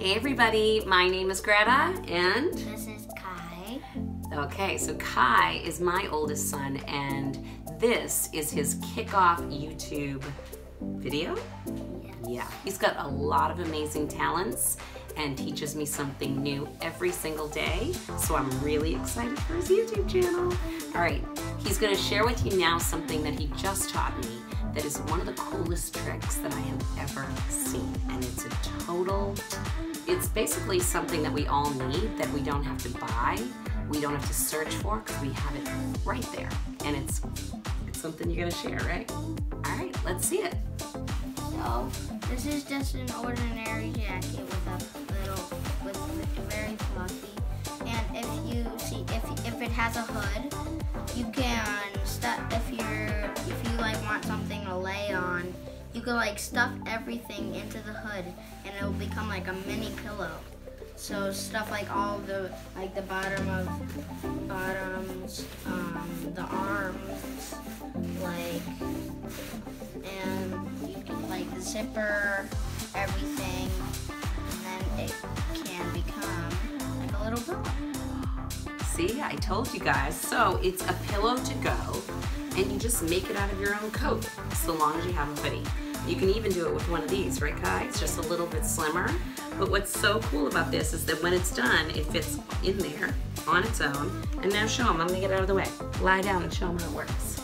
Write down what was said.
Hey everybody, my name is Greta and This is Kai. okay, so Kai is my oldest son and this is his kickoff YouTube video. Yeah, he's got a lot of amazing talents and teaches me something new every single day. So I'm really excited for his YouTube channel. All right, he's gonna share with you now something that he just taught me that is one of the coolest tricks that I have ever seen. And it's a total, it's basically something that we all need that we don't have to buy. We don't have to search for because we have it right there. And it's, it's something you're gonna share, right? All right, let's see it. So, this is just an ordinary jacket with a little, with very fluffy. And if you see, if if it has a hood, you can. If you're, if you like want something to lay on, you can like stuff everything into the hood, and it'll become like a mini pillow. So stuff like all the, like the bottom of bottoms, um, the arms, like and you can like the zipper, everything, and then it can become like a little pillow. See, I told you guys. So it's a pillow to go, and you just make it out of your own coat, so long as you have a hoodie. You can even do it with one of these, right Kai? It's just a little bit slimmer. But what's so cool about this is that when it's done, it fits in there on its own. And now show them, I'm gonna get out of the way. Lie down and show them how it works.